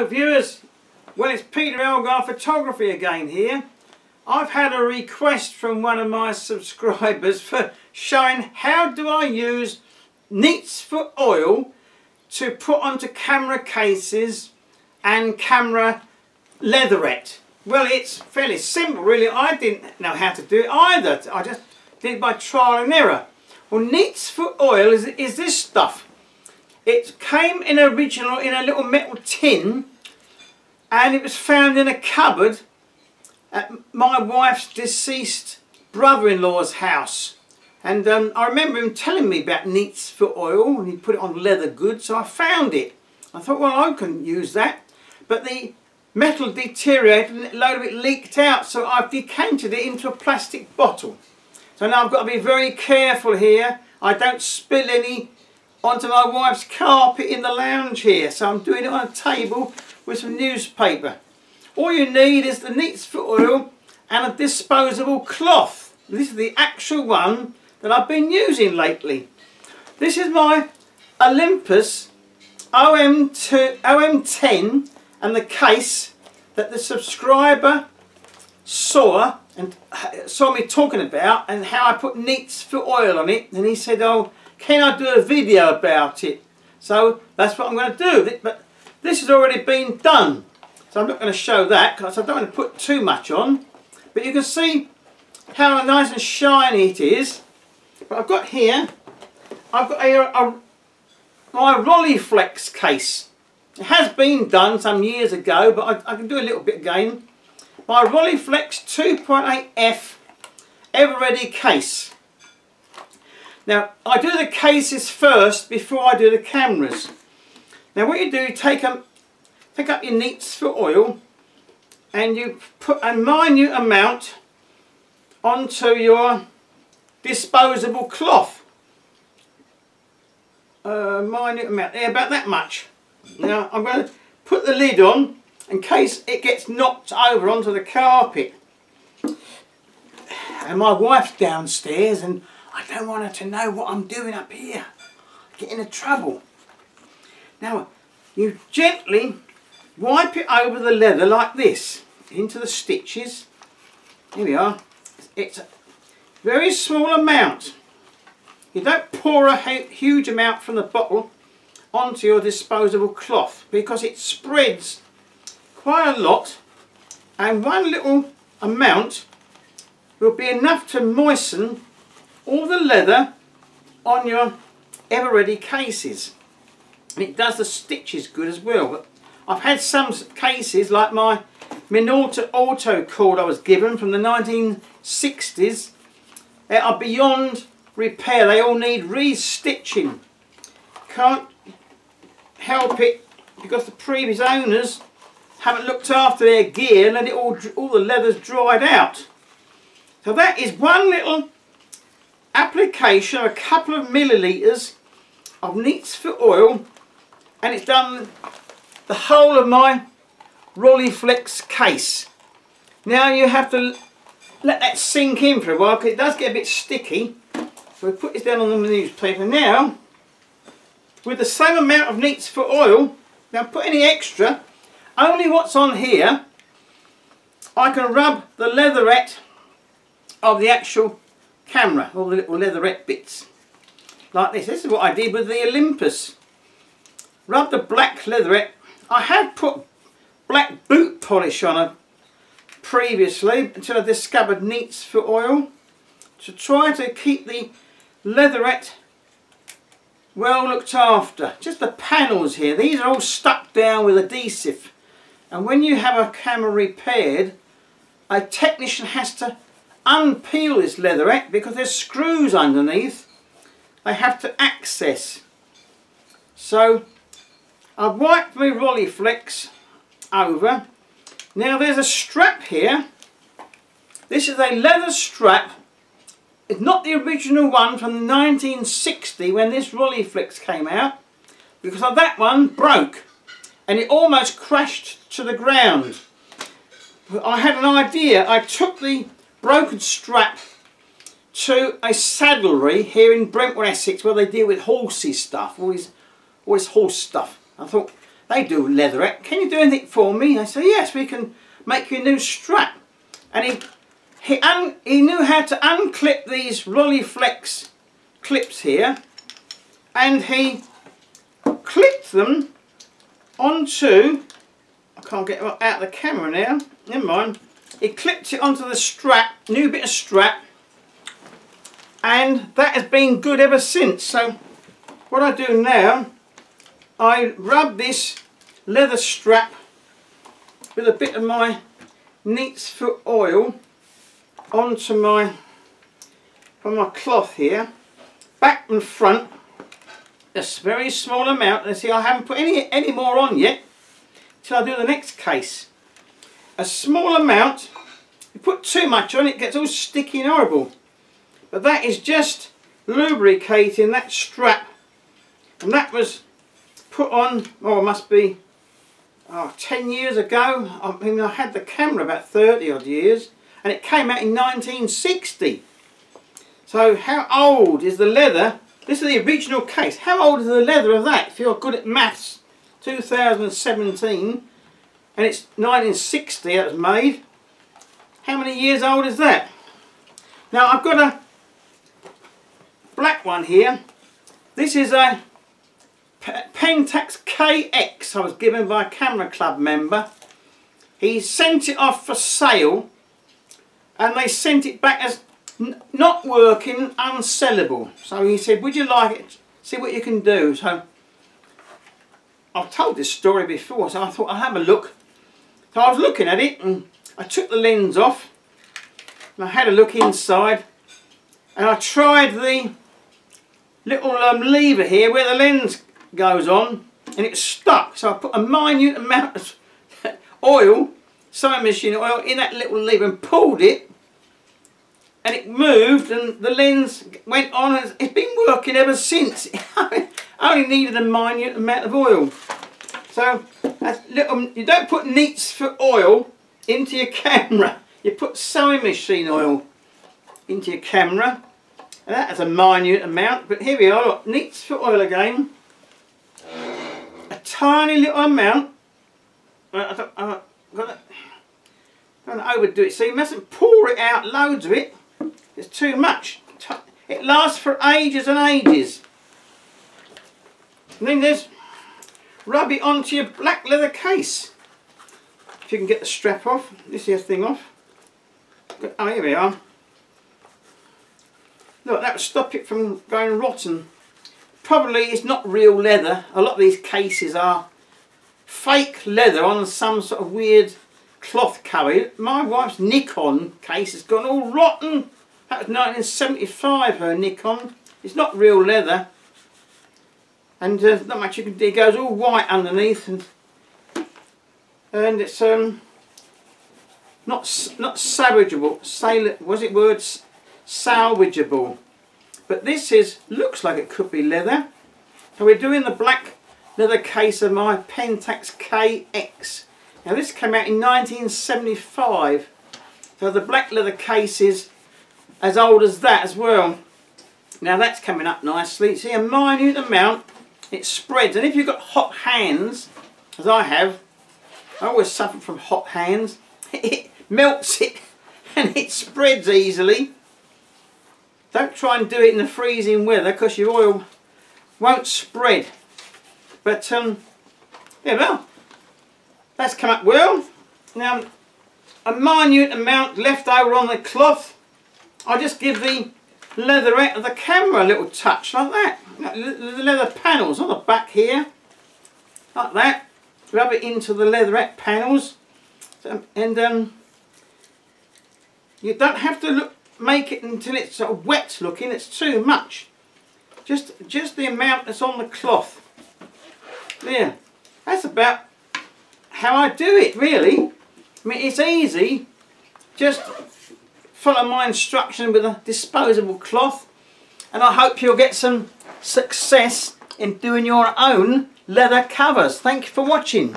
Hello viewers, well it's Peter Elgar Photography again here. I've had a request from one of my subscribers for showing how do I use Neatsfoot oil to put onto camera cases and camera leatherette. Well it's fairly simple really, I didn't know how to do it either, I just did it by trial and error. Well Neatsfoot oil is, is this stuff. It came in original in a little metal tin and it was found in a cupboard at my wife's deceased brother-in-law's house. And um, I remember him telling me about Neatsfoot oil and he put it on leather goods so I found it. I thought well I can use that but the metal deteriorated and a load of it leaked out so I've decanted it into a plastic bottle. So now I've got to be very careful here I don't spill any onto my wife's carpet in the lounge here. So I'm doing it on a table with some newspaper. All you need is the Neatsfoot oil and a disposable cloth. This is the actual one that I've been using lately. This is my Olympus OM2, OM10 and the case that the subscriber saw and saw me talking about and how I put Neatsfoot oil on it and he said oh can I do a video about it? So that's what I'm going to do. But this has already been done. So I'm not going to show that because I don't want to put too much on. But you can see how nice and shiny it is. But I've got here, I've got a, a my Rolleiflex case. It has been done some years ago, but I, I can do a little bit again. My Rolleiflex 2.8F Everready case. Now, I do the cases first before I do the cameras. Now, what you do, you take, them, take up your Neatsfoot oil and you put a minute amount onto your disposable cloth. A minute amount, yeah, about that much. Now, I'm going to put the lid on in case it gets knocked over onto the carpet. And my wife's downstairs and I don't want her to know what I'm doing up here. I get into trouble. Now, you gently wipe it over the leather like this, into the stitches. Here we are. It's a very small amount. You don't pour a huge amount from the bottle onto your disposable cloth because it spreads quite a lot and one little amount will be enough to moisten all the leather on your Everready cases. And it does the stitches good as well. But I've had some cases like my Minolta Autocord I was given from the 1960s. They are beyond repair. They all need re-stitching. Can't help it because the previous owners haven't looked after their gear and let it all, all the leather's dried out. So that is one little application a couple of millilitres of Neatsfoot oil and it's done the whole of my Rolleiflex case. Now you have to let that sink in for a while because it does get a bit sticky. So we put this down on the newspaper now with the same amount of Neatsfoot oil. Now put any extra, only what's on here I can rub the leatherette of the actual camera, all the little leatherette bits. Like this. This is what I did with the Olympus. Rub the black leatherette. I had put black boot polish on it previously until I discovered Neatsfoot oil to try to keep the leatherette well looked after. Just the panels here, these are all stuck down with adhesive and when you have a camera repaired a technician has to unpeel this leatherette because there's screws underneath they have to access. So I've wiped my Rolleiflex over. Now there's a strap here. This is a leather strap. It's not the original one from 1960 when this Rolleiflex came out because that one broke and it almost crashed to the ground. I had an idea. I took the broken strap to a saddlery here in Brentwood, Essex, where they deal with horsey stuff, all this, all this horse stuff. I thought, they do leatherette. Can you do anything for me? I say, yes, we can make you a new strap. And he he, he knew how to unclip these Rolleiflex clips here and he clipped them onto I can't get out of the camera now never mind he clipped it onto the strap new bit of strap and that has been good ever since. So what I do now I rub this leather strap with a bit of my neat's foot oil onto my from my cloth here. Back and front a very small amount. And see I haven't put any any more on yet till I do the next case a small amount. You put too much on it gets all sticky and horrible. But that is just lubricating that strap. And that was put on oh must be oh, 10 years ago. I mean I had the camera about 30 odd years and it came out in 1960 so how old is the leather? This is the original case. How old is the leather of that if you're good at maths? 2017 and it's 1960 that was made how many years old is that now I've got a black one here this is a Pentax KX I was given by a camera club member he sent it off for sale and they sent it back as not working, unsellable. So he said, would you like it? See what you can do. So I've told this story before, so I thought I'll have a look. So I was looking at it and I took the lens off and I had a look inside and I tried the little um, lever here where the lens goes on and it stuck. So I put a minute amount of oil, sewing machine oil, in that little lever and pulled it and it moved and the lens went on and it's been working ever since. I only needed a minute amount of oil. So uh, little, um, you don't put Neatsfoot oil into your camera. You put sewing machine oil into your camera. And that has a minute amount, but here we are, look, Neatsfoot oil again. A tiny little amount. Uh, I don't, I don't, I don't overdo it, so you mustn't pour it out, loads of it. It's too much. It lasts for ages and ages. And then there's rub it onto your black leather case. If you can get the strap off, this here thing off. Oh, here we are. Look, that would stop it from going rotten. Probably it's not real leather. A lot of these cases are fake leather on some sort of weird cloth cover. My wife's Nikon case has gone all rotten that was 1975, her Nikon. It's not real leather. And uh, not much you can do. It goes all white underneath. And, and it's um, not not salvageable. Was it words? Salvageable. But this is, looks like it could be leather. So we're doing the black leather case of my Pentax KX. Now this came out in 1975. So the black leather case is as old as that as well. Now that's coming up nicely. See a minute amount, it spreads. And if you've got hot hands, as I have, I always suffer from hot hands, it melts it and it spreads easily. Don't try and do it in the freezing weather because your oil won't spread. But, um, yeah, well, that's come up well. Now, a minute amount left over on the cloth I just give the leatherette of the camera a little touch like that. The leather panels on the back here, like that. Rub it into the leatherette panels, and um, you don't have to look, make it until it's sort of wet looking. It's too much. Just just the amount that's on the cloth. There. That's about how I do it really. I mean it's easy. Just follow my instruction with a disposable cloth and I hope you'll get some success in doing your own leather covers. Thank you for watching.